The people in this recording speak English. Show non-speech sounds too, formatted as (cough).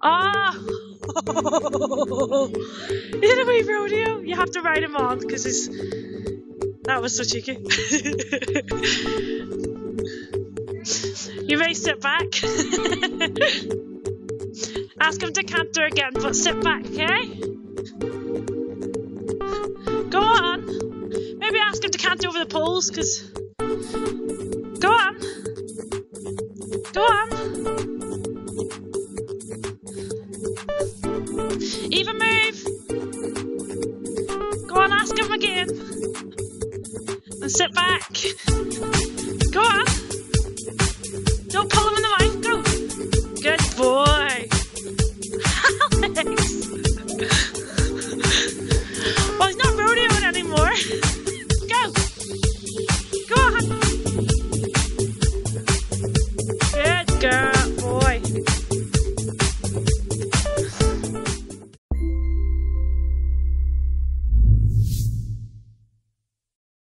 Ah! (laughs) In a wee rodeo, you have to ride him on because it's. That was so cheeky. (laughs) you may sit back. (laughs) Ask him to canter again, but sit back, okay? Go on. Maybe ask him to canter over the poles, because. Go on. Go on. Even move. Go on, ask him again. And sit back. Good girl.